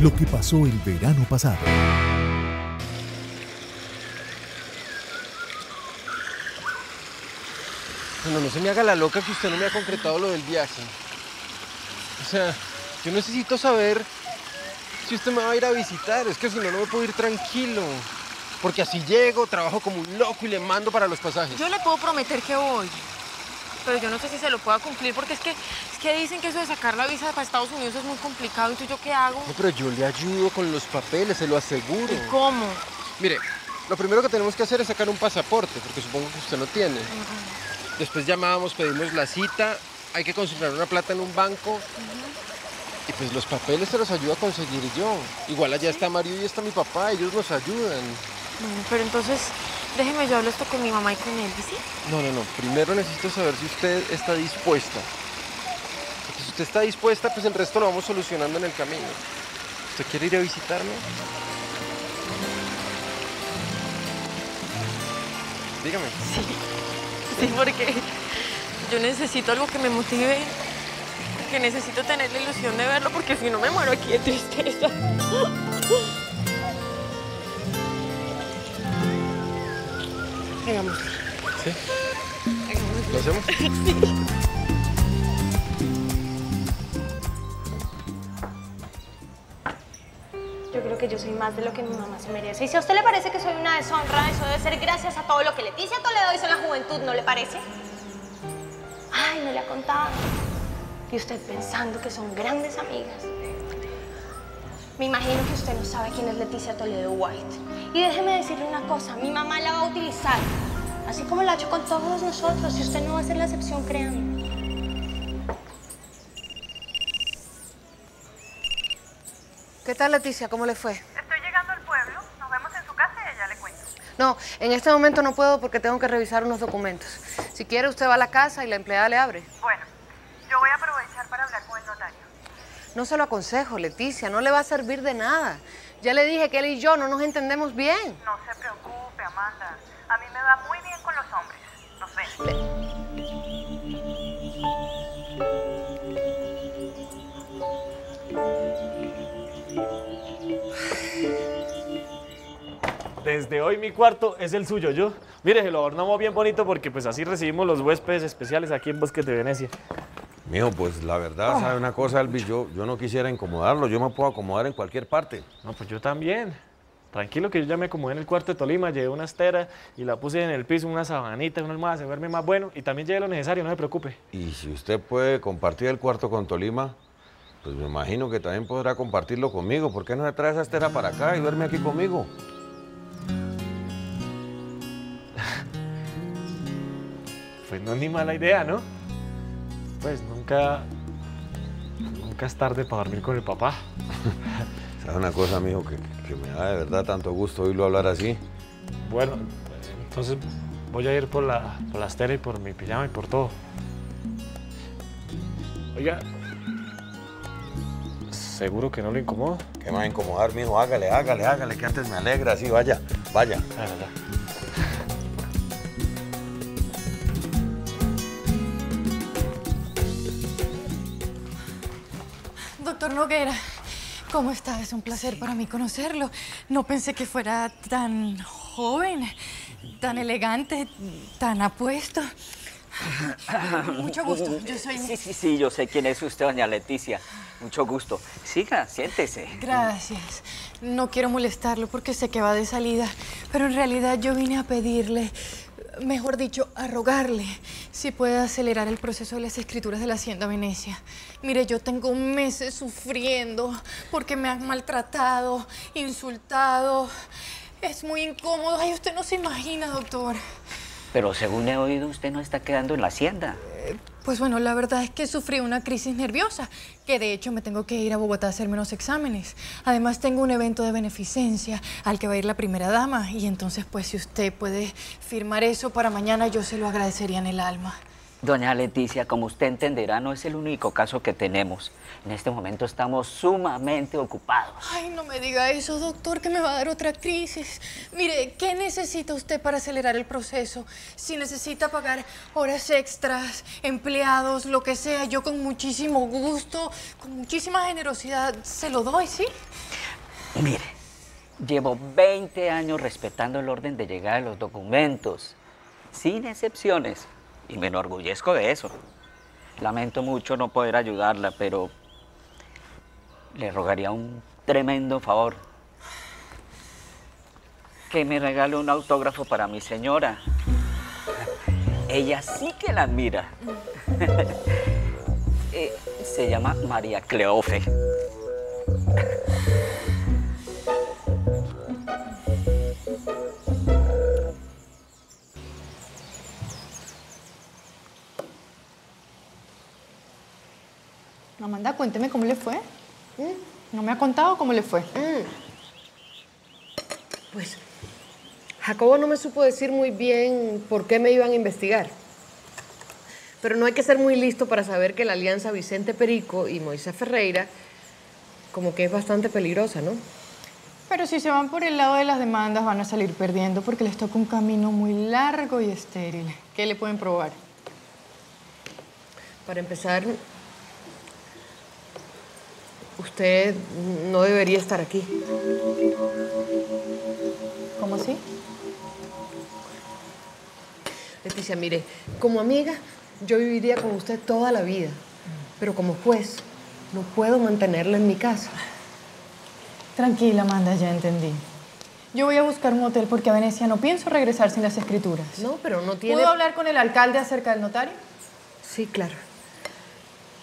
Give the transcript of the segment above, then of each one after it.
lo que pasó el verano pasado. Bueno, no se me haga la loca que usted no me ha concretado lo del viaje. O sea, yo necesito saber si usted me va a ir a visitar. Es que si no, no me puedo ir tranquilo. Porque así llego, trabajo como un loco y le mando para los pasajes. Yo le puedo prometer que voy. Pero yo no sé si se lo pueda cumplir porque es que, es que dicen que eso de sacar la visa para Estados Unidos es muy complicado. Entonces, ¿yo qué hago? No, pero yo le ayudo con los papeles, se lo aseguro. ¿Y cómo? Mire, lo primero que tenemos que hacer es sacar un pasaporte, porque supongo que usted no tiene. Después llamamos, pedimos la cita, hay que consignar una plata en un banco. Y pues los papeles se los ayudo a conseguir yo. Igual allá está Mario y está mi papá, ellos nos ayudan. Bueno, pero entonces déjeme yo hablo esto con mi mamá y con él, ¿sí? No, no, no. Primero necesito saber si usted está dispuesta. Porque si usted está dispuesta, pues el resto lo vamos solucionando en el camino. ¿Usted quiere ir a visitarme? Dígame. Sí, porque yo necesito algo que me motive, que necesito tener la ilusión de verlo, porque si no me muero aquí de tristeza. Hagamos. ¿Sí? ¿Lo hacemos? Yo creo que yo soy más de lo que mi mamá se merece. Y si a usted le parece que soy una deshonra, eso debe ser gracias a todo lo que Leticia Toledo hizo en la juventud, ¿no le parece? Ay, no le ha contado. Y usted pensando que son grandes amigas. Me imagino que usted no sabe quién es Leticia Toledo White. Y déjeme decirle una cosa, mi mamá la va a utilizar. Así como la ha hecho con todos nosotros. Y usted no va a ser la excepción, créanme. ¿Qué tal, Leticia? ¿Cómo le fue? Estoy llegando al pueblo, nos vemos en su casa y allá le cuento. No, en este momento no puedo porque tengo que revisar unos documentos. Si quiere, usted va a la casa y la empleada le abre. Bueno, yo voy a aprovechar para hablar con el notario. No se lo aconsejo, Leticia, no le va a servir de nada. Ya le dije que él y yo no nos entendemos bien. No se preocupe, Amanda. A mí me va muy bien con los hombres. Nos vemos. Desde hoy mi cuarto es el suyo, yo. Mire, se lo adornamos bien bonito porque pues así recibimos los huéspedes especiales aquí en Bosques de Venecia. Mijo, pues la verdad, ¿sabe una cosa, Elvis? Yo, yo no quisiera incomodarlo, yo me puedo acomodar en cualquier parte. No, pues yo también. Tranquilo que yo ya me acomodé en el cuarto de Tolima, llevé una estera y la puse en el piso, una sabanita, una almohada, se duerme más bueno y también llevé lo necesario, no se preocupe. Y si usted puede compartir el cuarto con Tolima, pues me imagino que también podrá compartirlo conmigo. ¿Por qué no se trae esa estera para acá y duerme aquí conmigo? Pues no es ni mala idea, ¿no? Pues nunca, nunca es tarde para dormir con el papá. ¿Sabe una cosa, mijo, que, que me da de verdad tanto gusto oírlo hablar así? Bueno, entonces voy a ir por la, por la estera y por mi pijama y por todo. Oiga, ¿seguro que no le incomodo? ¿Qué me va a incomodar, mijo? Hágale, hágale, hágale, que antes me alegra. Así, vaya, vaya. Doctor Noguera, ¿cómo está? Es un placer para mí conocerlo. No pensé que fuera tan joven, tan elegante, tan apuesto. Mucho gusto, yo soy... Sí, sí, sí, yo sé quién es usted, doña Leticia. Mucho gusto. Siga, siéntese. Gracias. No quiero molestarlo porque sé que va de salida, pero en realidad yo vine a pedirle, mejor dicho, a rogarle si puede acelerar el proceso de las escrituras de la Hacienda Venecia. Mire, yo tengo meses sufriendo porque me han maltratado, insultado. Es muy incómodo. Ay, usted no se imagina, doctor. Pero según he oído, usted no está quedando en la hacienda. Pues bueno, la verdad es que sufrí una crisis nerviosa, que de hecho me tengo que ir a Bogotá a hacerme unos exámenes. Además tengo un evento de beneficencia al que va a ir la primera dama y entonces pues si usted puede firmar eso para mañana yo se lo agradecería en el alma. Doña Leticia, como usted entenderá, no es el único caso que tenemos. En este momento estamos sumamente ocupados. Ay, no me diga eso, doctor, que me va a dar otra crisis. Mire, ¿qué necesita usted para acelerar el proceso? Si necesita pagar horas extras, empleados, lo que sea, yo con muchísimo gusto, con muchísima generosidad se lo doy, ¿sí? Mire, llevo 20 años respetando el orden de llegada de los documentos, sin excepciones, y me enorgullezco de eso. Lamento mucho no poder ayudarla, pero le rogaría un tremendo favor. Que me regale un autógrafo para mi señora. Ella sí que la admira. Eh, se llama María Cleofe. Cuénteme cómo le fue. ¿No me ha contado cómo le fue? Pues Jacobo no me supo decir muy bien por qué me iban a investigar. Pero no hay que ser muy listo para saber que la alianza Vicente Perico y Moisés Ferreira como que es bastante peligrosa, ¿no? Pero si se van por el lado de las demandas van a salir perdiendo porque les toca un camino muy largo y estéril. ¿Qué le pueden probar? Para empezar, usted no debería estar aquí. ¿Cómo así? Leticia, mire, como amiga, yo viviría con usted toda la vida. Pero como juez, no puedo mantenerla en mi casa. Tranquila, Amanda, ya entendí. Yo voy a buscar un hotel porque a Venecia no pienso regresar sin las escrituras. No, pero no tiene... ¿Puedo hablar con el alcalde acerca del notario? Sí, claro.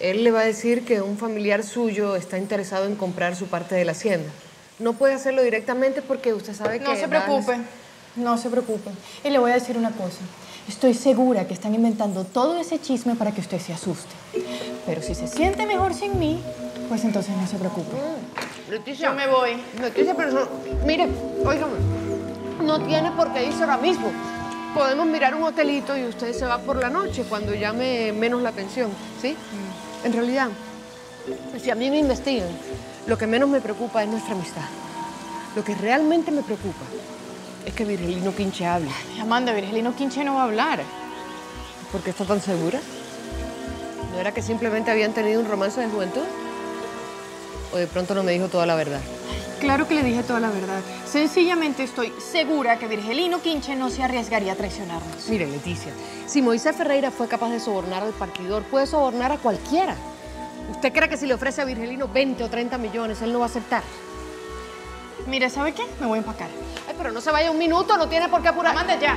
Él le va a decir que un familiar suyo está interesado en comprar su parte de la hacienda. No puede hacerlo directamente porque usted sabe que... No se dan- preocupe, no se preocupe. Y le voy a decir una cosa. Estoy segura que están inventando todo ese chisme para que usted se asuste. Pero si se siente mejor sin mí, pues entonces no se preocupe. Leticia. Yo me voy. Leticia, pero no- mire, óigame, no tiene por qué irse ahora mismo. Podemos mirar un hotelito y usted se va por la noche cuando llame menos la atención, ¿sí? En realidad, si a mí me investigan, lo que menos me preocupa es nuestra amistad. Lo que realmente me preocupa es que Virgelino Quinche hable. Amanda, Virgelino Quinche no va a hablar. ¿Por qué está tan segura? ¿No era que simplemente habían tenido un romance de juventud? ¿O de pronto no me dijo toda la verdad? Claro que le dije toda la verdad. Sencillamente estoy segura que Virgelino Quinche no se arriesgaría a traicionarnos. Mire, Leticia, si Moisés Ferreira fue capaz de sobornar al partidor, puede sobornar a cualquiera. ¿Usted cree que si le ofrece a Virgelino 20 o 30 millones, él no va a aceptar? Mire, ¿sabe qué? Me voy a empacar. Ay, pero no se vaya un minuto, no tiene por qué apurar. Amanda, ya.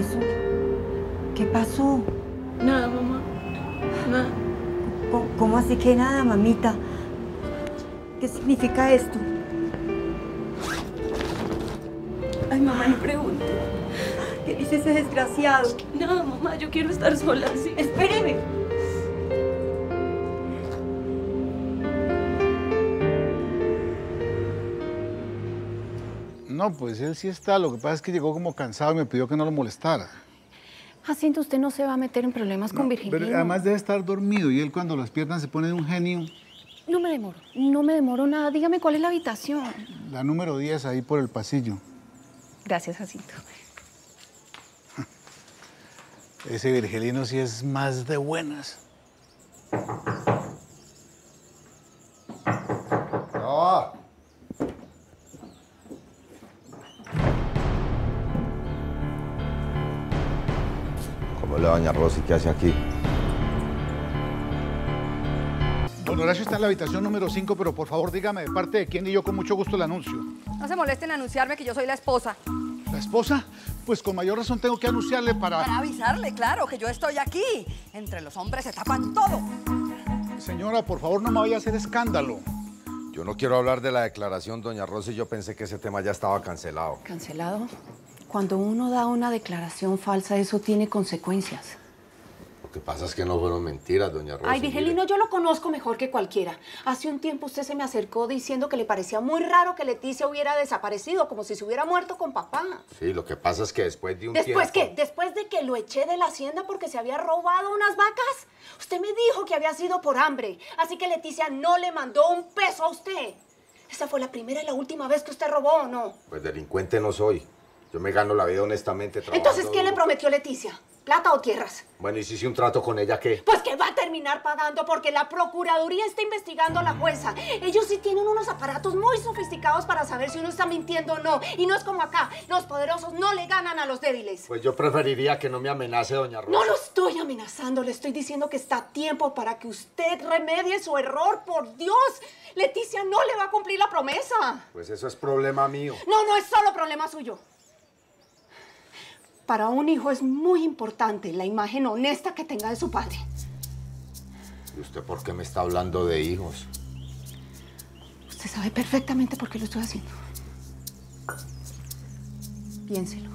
Eso? ¿Qué pasó? Nada, mamá. Nada. ¿Cómo, cómo así que nada, mamita? ¿Qué significa esto? Ay, mamá, no pregunte. ¿Qué dice ese desgraciado? Nada, mamá, yo quiero estar sola, sí. Espéreme. No, pues él sí está. Lo que pasa es que llegó como cansado y me pidió que no lo molestara. Jacinto, usted no se va a meter en problemas con Pero Virgilino. además debe estar dormido y él cuando lo despiertan se pone de un genio. No me demoro, no me demoro nada. Dígame cuál es la habitación. La número 10 ahí por el pasillo. Gracias, Jacinto. Ese Virgelino sí es más de buenas. ¿Cómo le doña Rosy? ¿Qué hace aquí? Don Horacio está en la habitación número 5, pero por favor dígame de parte de quién y yo con mucho gusto el anuncio. No se molesten en anunciarme que yo soy la esposa. ¿La esposa? Pues con mayor razón tengo que anunciarle para... Para avisarle, claro, que yo estoy aquí. Entre los hombres se tapan todo. Señora, por favor no me vaya a hacer escándalo. Yo no quiero hablar de la declaración, doña Rosy. Yo pensé que ese tema ya estaba cancelado. ¿Cancelado? Cuando uno da una declaración falsa, eso tiene consecuencias. Lo que pasa es que no fueron mentiras, doña Rosy. Ay. Vigelino, yo lo conozco mejor que cualquiera. Hace un tiempo usted se me acercó diciendo que le parecía muy raro que Leticia hubiera desaparecido, como si se hubiera muerto con papá. Sí, lo que pasa es que después de un ¿Después tiempo... qué? ¿Después de que lo eché de la hacienda porque se había robado unas vacas? Usted me dijo que había sido por hambre, así que Leticia no le mandó un peso a usted. ¿Esa fue la primera y la última vez que usted robó o no? Pues delincuente no soy. Yo me gano la vida honestamente trabajando. Entonces, ¿qué le prometió Leticia? ¿Plata o tierras? Bueno, ¿y si hice un trato con ella qué? Pues que va a terminar pagando porque la Procuraduría está investigando a la jueza. Ellos sí tienen unos aparatos muy sofisticados para saber si uno está mintiendo o no. Y no es como acá, los poderosos no le ganan a los débiles. Pues yo preferiría que no me amenace doña Rosa. No lo estoy amenazando, le estoy diciendo que está a tiempo para que usted remedie su error, por Dios. Leticia no le va a cumplir la promesa. Pues eso es problema mío. No, no es solo problema suyo. Para un hijo es muy importante la imagen honesta que tenga de su padre. ¿Y usted por qué me está hablando de hijos? Usted sabe perfectamente por qué lo estoy haciendo. Piénselo.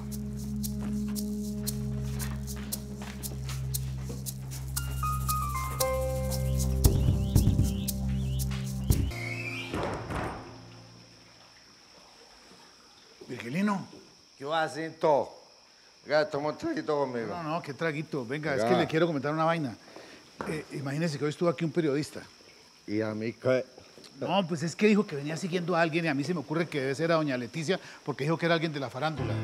Virgilino. ¿Qué va haciendo? Venga, toma un traguito conmigo. No, no, qué traguito. Venga, es Ya. que le quiero comentar una vaina. Eh, imagínese que hoy estuvo aquí un periodista. ¿Y a mí qué? No, pues es que dijo que venía siguiendo a alguien y a mí se me ocurre que debe ser a doña Leticia porque dijo que era alguien de la farándula.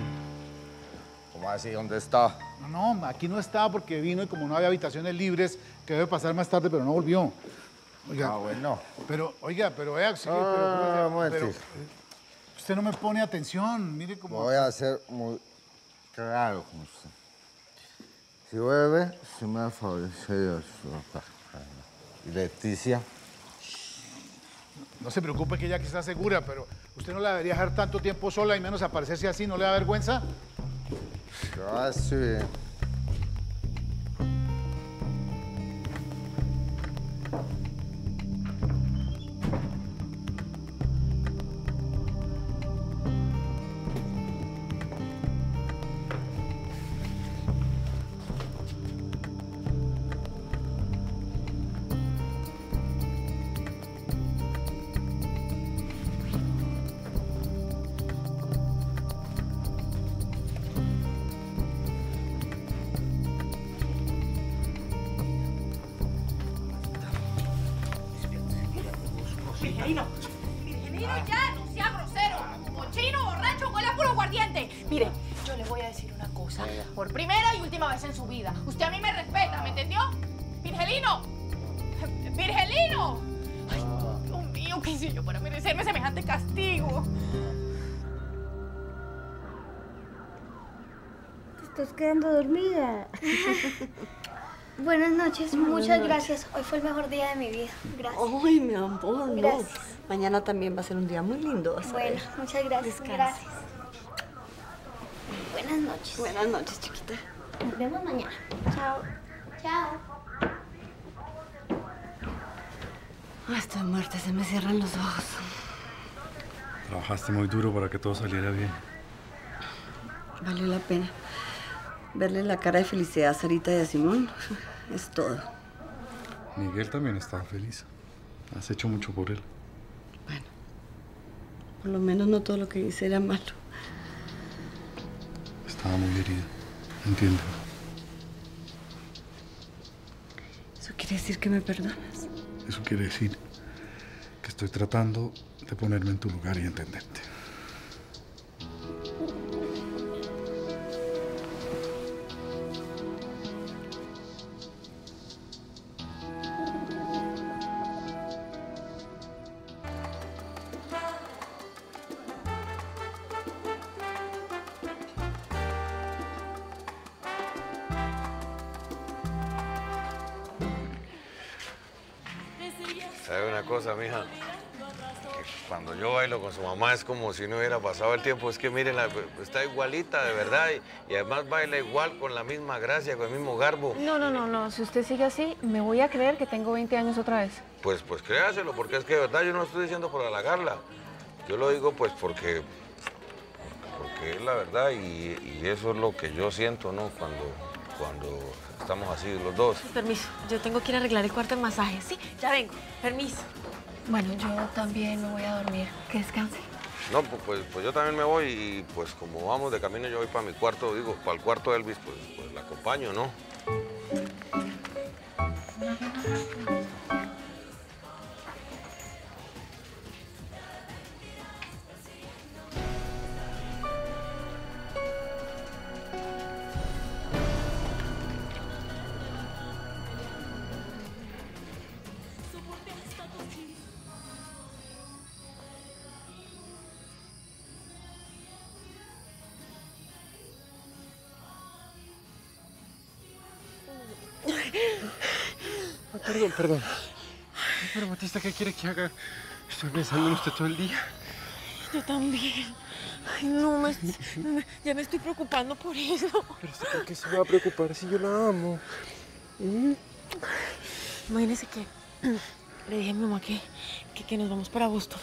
¿Cómo así? ¿Dónde está? No, no, aquí no estaba porque vino y como no había habitaciones libres, que debe pasar más tarde, pero no volvió. Oiga, Ah, bueno. pero, oiga, pero vea, sí, Ah, pero, pero, eh, usted no me pone atención, mire cómo... Voy a ser muy claro con usted. Si vuelve, si me favorece. ¿Y Leticia? No se preocupe que ella aquí está segura, pero usted no la debería dejar tanto tiempo sola y menos aparecerse así, ¿no le da vergüenza? Casi bien. Virgelino, Virgelino, ya, no sea grosero. Cochino, borracho, huele a puro aguardiente. Mire, yo le voy a decir una cosa. Por primera y última vez en su vida. Usted a mí me respeta, ¿me entendió? Virgelino. Virgelino. Ay, Dios mío, ¿qué hice yo para merecerme semejante castigo? Te estás quedando dormida. Buenas noches, Buenas muchas noches. gracias. Hoy fue el mejor día de mi vida. Gracias. Ay, mi amor, no. Gracias. Mañana también va a ser un día muy lindo. vas Bueno, ver. muchas gracias. Gracias. Buenas noches. Buenas noches, chiquita. Nos vemos mañana. Chao. Chao. Ay, Esta muerte se me cierran los ojos. Trabajaste muy duro para que todo saliera bien. Valió la pena. Verle la cara de felicidad a Sarita y a Simón es todo. Miguel también estaba feliz. Has hecho mucho por él. Por lo menos no todo lo que hice era malo. Estaba muy herido. Entiendo. ¿Eso quiere decir que me perdonas? Eso quiere decir que estoy tratando de ponerme en tu lugar y entenderte. Cuando yo bailo con su mamá es como si no hubiera pasado el tiempo. Es que mírenla, está igualita, de verdad. Y, y además baila igual, con la misma gracia, con el mismo garbo. No, no, no, no. Si usted sigue así, me voy a creer que tengo 20 años otra vez. Pues, pues créaselo, porque es que de verdad yo no lo estoy diciendo por halagarla. Yo lo digo pues porque... Porque que es la verdad y, y eso es lo que yo siento, ¿no? Cuando, cuando estamos así los dos. Permiso, yo tengo que ir a arreglar el cuarto de masaje. Sí, ya vengo. Permiso. Bueno, yo también me voy a dormir. Que descanse. No, pues, pues, pues yo también me voy y pues como vamos de camino yo voy para mi cuarto, digo, para el cuarto de Elvis, pues, pues la acompaño, ¿no? Perdón. Pero Batista, ¿qué quiere que haga? Estoy pensando en usted todo el día. Yo también. Ay, no, me, me- ya me estoy preocupando por eso. Pero usted por qué se va a preocupar si yo la amo. ¿Mm? Imagínese que le dije a mi mamá que, que, que nos vamos para Boston.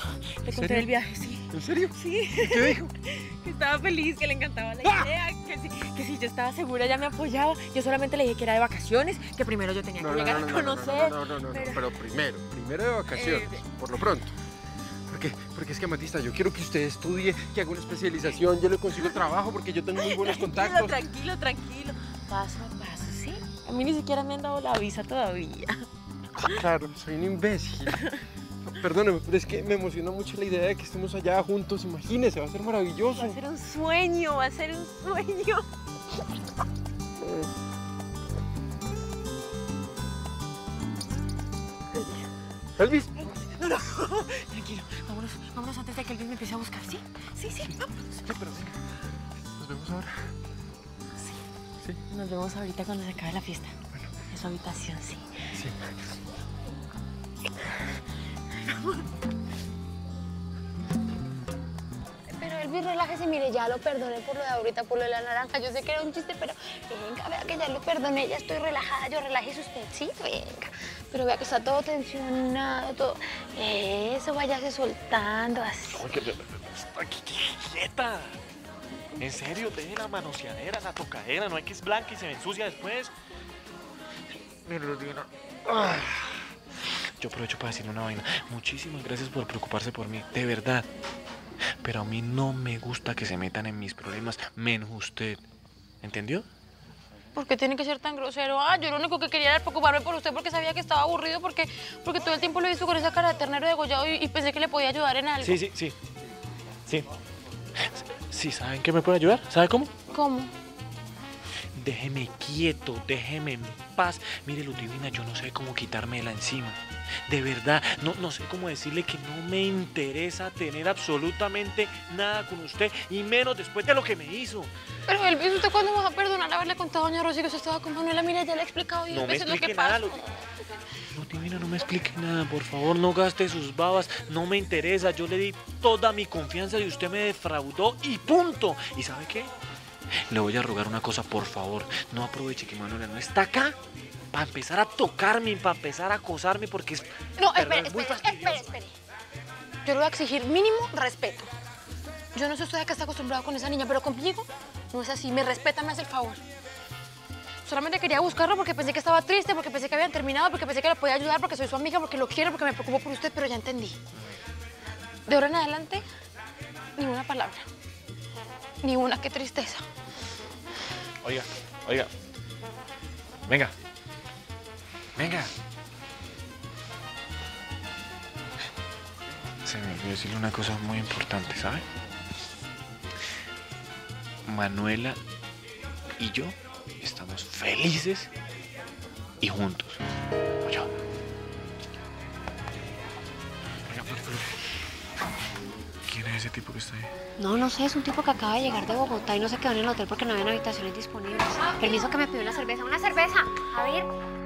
Le conté del viaje, sí. ¿En serio? Sí. ¿Qué dijo? Que estaba feliz, que le encantaba la ¡Ah! idea, que si, que si yo estaba segura ya me apoyaba. Yo solamente le dije que era de vacaciones, que primero yo tenía que No, llegar no, a no, no, no, conocer. no, no, no, no, pero- pero primero, primero de vacaciones, Eh, por lo pronto. ¿Por qué? Porque es que, Matista, yo quiero que usted estudie, que haga una especialización, yo le consigo trabajo porque yo tengo muy buenos contactos. Tranquilo, tranquilo, tranquilo. Paso a paso, ¿sí? A mí ni siquiera me han dado la visa todavía. Claro, soy un imbécil. Perdóneme, pero es que me emociona mucho la idea de que estemos allá juntos. Imagínese, va a ser maravilloso. Va a ser un sueño, va a ser un sueño. Elvis. No, no, tranquilo. Vámonos, vámonos antes de que Elvis me empiece a buscar, ¿sí? Sí, sí, vámonos. Sí, pero venga. Nos vemos ahora. Sí. Nos vemos ahorita cuando se acabe la fiesta. En su habitación, sí. Sí. Pero Elvis, relájese, mire, ya lo perdoné por lo de ahorita, por lo de la naranja. Yo sé que era un chiste, pero venga, vea que ya lo perdoné, ya estoy relajada. Yo relájese usted, sí, venga. Pero vea que está todo tensionado, todo. Eso, váyase soltando así. Está aquí quieta. En serio, deje la manoseadera, la tocadera. No hay que es blanca y se me ensucia después. Mira. Yo aprovecho para decirle una vaina. Muchísimas gracias por preocuparse por mí, de verdad. Pero a mí no me gusta que se metan en mis problemas, menos usted. ¿Entendió? ¿Por qué tiene que ser tan grosero? Ah, yo lo único que quería era preocuparme por usted porque sabía que estaba aburrido, porque, porque todo el tiempo lo he visto con esa cara de ternero degollado y, y pensé que le podía ayudar en algo. Sí, sí, sí. Sí. Sí, ¿saben qué me puede ayudar? ¿Sabe cómo? ¿Cómo? Déjeme quieto, déjeme en paz. Mire, Ludivina, yo no sé cómo quitármela encima. De verdad, no, no sé cómo decirle que no me interesa tener absolutamente nada con usted y menos después de lo que me hizo. Pero Elvis, ¿usted cuándo me va a perdonar haberle contado a doña Rosy que usted estaba con Manuela? Mira, ya le he explicado diez No me lo que nada, pasó. Ludivina, no me explique nada, por favor, no gaste sus babas, no me interesa. Yo le di toda mi confianza y usted me defraudó y punto. ¿Y sabe qué? Le voy a rogar una cosa, por favor. No aproveche que Manuela no está acá para empezar a tocarme, para empezar a acosarme, porque es. No, espere, es muy espere, espere, espere. Yo le voy a exigir mínimo respeto. Yo no sé usted que está acostumbrado con esa niña, pero conmigo no es así. Me respeta, me hace el favor. Solamente quería buscarlo porque pensé que estaba triste, porque pensé que habían terminado, porque pensé que le podía ayudar, porque soy su amiga, porque lo quiero, porque me preocupo por usted, pero ya entendí. De ahora en adelante, ni una palabra. Ni una, qué tristeza. Oiga, oiga. Venga. Venga. Se me olvidó decirle una cosa muy importante, ¿sabe? Manuela y yo estamos felices y juntos. Oye. ¿Quién es ese tipo que está ahí? No, no sé, es un tipo que acaba de llegar de Bogotá y no se quedó en el hotel porque no habían habitaciones disponibles. Permiso que me pidió una cerveza. ¡Una cerveza! A ver.